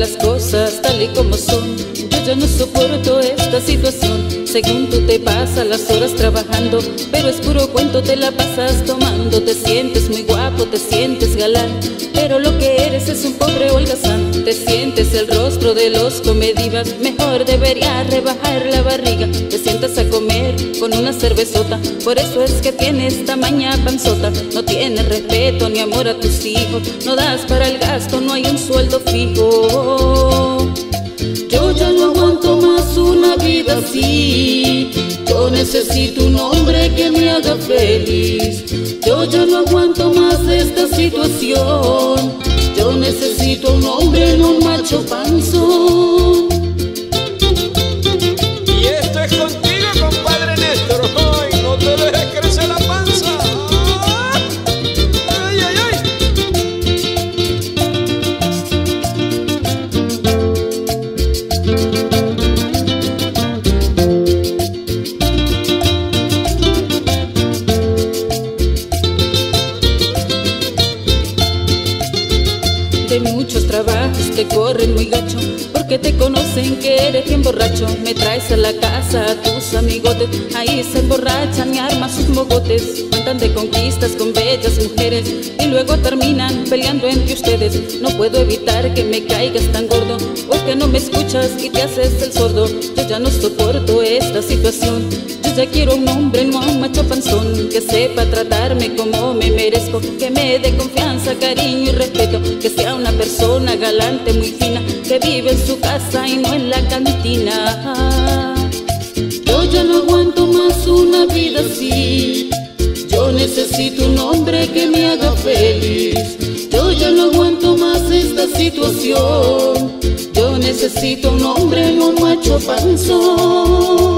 las cosas tal y como son. Yo ya no soporto esta situación. Según tú te pasas las horas trabajando, pero es puro cuento, te la pasas tomando. Te sientes muy guapo, te sientes galán, pero lo que eres es un pobre holgazán. Te sientes el rostro de los comedivas, mejor deberías rebajar la barriga. Te sientas a con una cervezota, por eso es que tienes tamaña panzota. No tienes respeto ni amor a tus hijos, no das para el gasto, no hay un sueldo fijo. Yo ya no aguanto más una vida así. Yo necesito un hombre que me haga feliz. Yo ya no aguanto más esta situación. Yo necesito un hombre, no un macho panzón. De muchos trabajos que corren muy gacho Porque te conocen que eres bien borracho. Me traes a la casa a tus amigotes Ahí se emborrachan y arman sus mogotes De conquistas con bellas mujeres Y luego terminan peleando entre ustedes. No puedo evitar que me caigas tan gordo O es que no me escuchas y te haces el sordo. Yo ya no soporto esta situación. Yo ya quiero un hombre, no un macho panzón Que sepa tratarme como me merezco. Que me dé confianza, cariño y respeto. Que sea una persona galante, muy fina Que vive en su casa y no en la cantina. Yo ya no aguanto más una vida así necesito un hombre que me haga feliz. Yo ya no aguanto más esta situación. Yo necesito un hombre, un macho panzón